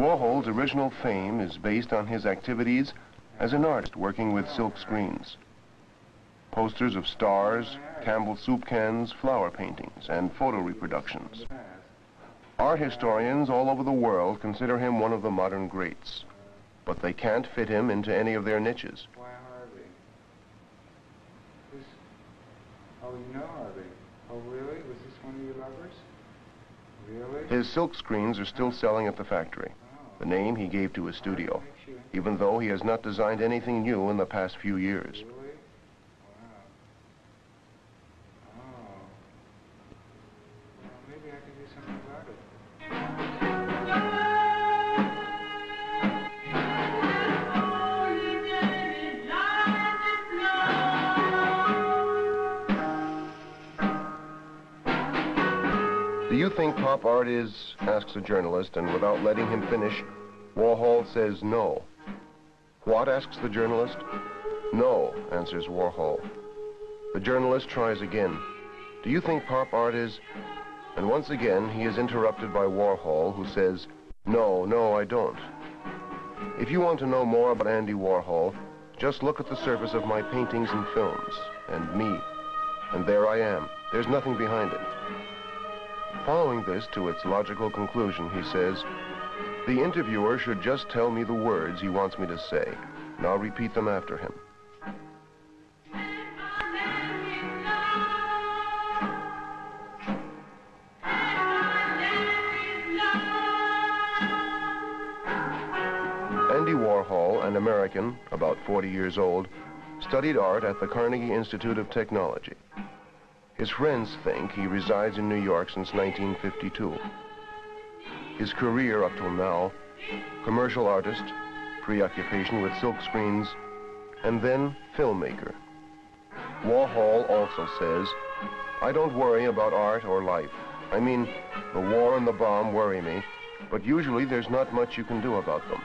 Warhol's original fame is based on his activities as an artist working with silk screens. Posters of stars, Campbell soup cans, flower paintings, and photo reproductions. Art historians all over the world consider him one of the modern greats, but they can't fit him into any of their niches. Why Harvey? This, oh, you know Harvey. Oh, really? Was this one of your lovers? Really? His silk screens are still selling at the factory, the name he gave to his studio, even though he has not designed anything new in the past few years. Do you think pop art is, asks a journalist, and without letting him finish, Warhol says no. What, asks the journalist. No, answers Warhol. The journalist tries again. Do you think pop art is... And once again, he is interrupted by Warhol, who says, no, no, I don't. If you want to know more about Andy Warhol, just look at the surface of my paintings and films, and me. And there I am. There's nothing behind it. Following this to its logical conclusion, he says, the interviewer should just tell me the words he wants me to say, and I'll repeat them after him. Andy Warhol, an American, about 40 years old, studied art at the Carnegie Institute of Technology. His friends think he resides in New York since 1952. His career up till now, commercial artist, preoccupation with silk screens, and then filmmaker. Warhol also says, I don't worry about art or life. I mean, the war and the bomb worry me, but usually there's not much you can do about them.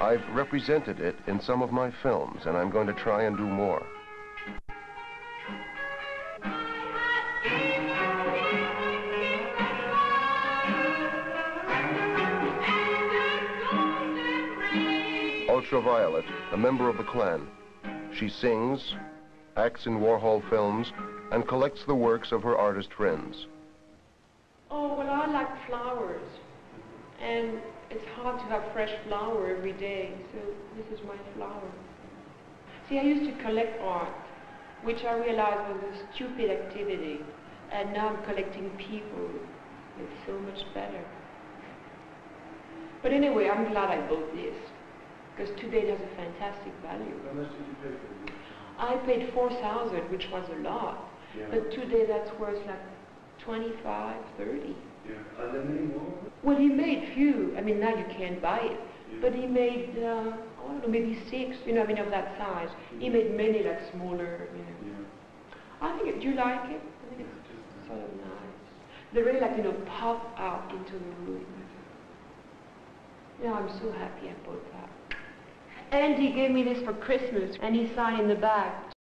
I've represented it in some of my films, and I'm going to try and do more. Ultra Violet, a member of the clan. She sings, acts in Warhol films, and collects the works of her artist friends. Oh, well, I like flowers. And it's hard to have fresh flower every day, so this is my flower. See, I used to collect art, which I realized was a stupid activity. And now I'm collecting people. It's so much better. But anyway, I'm glad I bought this, because today it has a fantastic value. How much did you pay for it? I paid 4000 which was a lot. Yeah. But today that's worth like 25, 30. Yeah. Are there many more? Well, he made few. I mean, now you can't buy it. Yeah. But he made, uh, I don't know, maybe six, you know, I mean, of that size. He made many, like, smaller, you know. Yeah. I think, it, do you like it? I think it's sort of nice. They really, like, you know, pop out into the room. Yeah, I'm so happy I bought that. And he gave me this for Christmas, and he signed in the back,